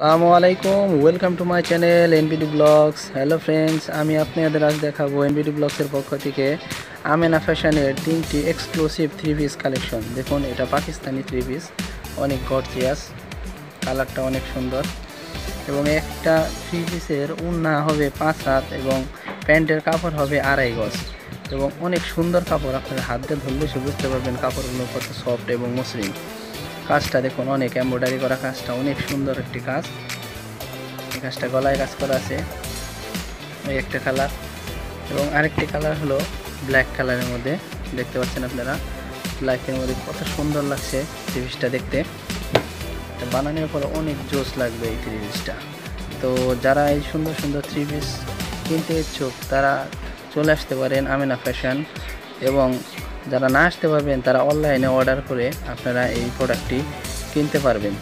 আসসালামু আলাইকুম welcome to my channel NBD blogs hello friends আমি আপনাদের আজ দেখাবো এনবিডি ব্লগসের পক্ষ থেকে আমেনা ফ্যাশনের তিনটি এক্সক্লুসিভ থ্রি পিস কালেকশন দেখুন, এটা পাকিস্তানি থ্রি পিস অনেক গর্জিয়াস কালারটা অনেক সুন্দর। এবং একটা থ্রি পিসের উন্না হবে পাঁচ হাত এবং প্যান্টের কাপড় হবে আড়াই গজ। এবং অনেক সুন্দর কাপড় আপনার হাত দিয়ে ধরলে সে বুঝতে পারবেন কাপড়গুলো কত সফট এবং মসৃণ। কাজটা দেখুন, অনেক এমব্রয়ডারি করা কাজটা, অনেক সুন্দর একটি কাজ। এই কাজটা গলায় কাজ করা আছে ওই একটা কালার এবং আরেকটি কালার হলো ব্ল্যাক কালারের মধ্যে, দেখতে পাচ্ছেন আপনারা। ব্ল্যাকের মধ্যে কত সুন্দর লাগছে ত্রিভিসটা দেখতে। বানানোর পরে অনেক জোস লাগবে এই ত্রিভিসটা তো যারা এই সুন্দর সুন্দর পিস কিনতে ইচ্ছুক, তারা চলে আসতে পারেন আমিনা ফ্যাশন এবং যারা না আসতে পারবেন, তারা অনলাইনে অর্ডার করে আপনারা এই প্রোডাক্টটি কিনতে পারবেন।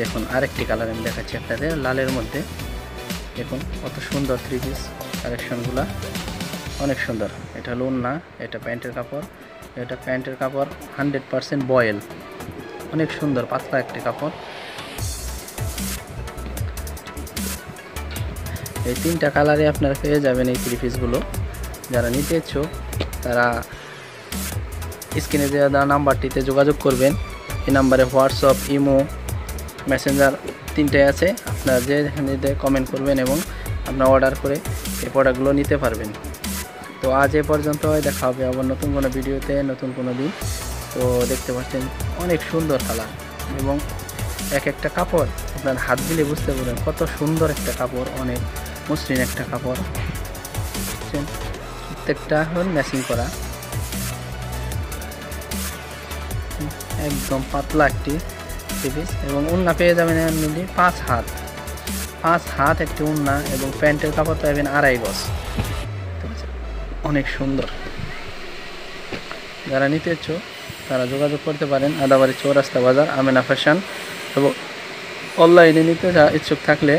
দেখুন, আরেকটি কালার আমি দেখাচ্ছি আপনাদের, লালের মধ্যে। দেখুন, কত সুন্দর থ্রি পিস কালেকশনগুলো অনেক সুন্দর। এটা লোন না, এটা প্যান্টের কাপড়। এটা প্যান্টের কাপড় হান্ড্রেড পারসেন্ট বয়েল। অনেক সুন্দর, পাতলা একটি কাপড়। এই তিনটা কালারে আপনারা পেয়ে যাবেন এই থ্রি পিসগুলো যারা নিতে ইচ্ছুক, তারা স্ক্রিনে দেওয়া দেওয়া নাম্বারটিতে যোগাযোগ করবেন। এই নাম্বারে হোয়াটসঅ্যাপ, ইমো, মেসেঞ্জার তিনটে আছে। আপনারা যে যেখানে কমেন্ট করবেন এবং আপনারা অর্ডার করে এই প্রোডাক্টগুলো নিতে পারবেন। তো আজ এ পর্যন্ত দেখা হবে আবার নতুন কোনো ভিডিওতে, নতুন কোনো দিন। তো দেখতে পাচ্ছেন, অনেক সুন্দর কালার এবং এক একটা কাপড়, আপনার হাত দিলে বুঝতে পারবেন কত সুন্দর একটা কাপড়, অনেক মসৃণ একটা কাপড়? প্রত্যেকটা হল ম্যাচিং করা। একদম পাতলা একটি পিস এবং উন্না পেয়ে যাবেন এমনি পাঁচ হাত। পাঁচ হাত একটি উন্না এবং প্যান্টের কাপড় পাবেন আড়াই গজ? অনেক সুন্দর। যারা নিতে ইচ্ছুক, তারা যোগাযোগ করতে পারেন আদাবাড়ি চৌরাস্তা বাজার, আমেনা ফ্যাশন এবং অনলাইনে নিতে যা ইচ্ছুক থাকলে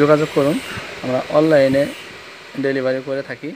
যোগাযোগ করুন। আমরা অনলাইনে ডেলিভারি করে থাকি।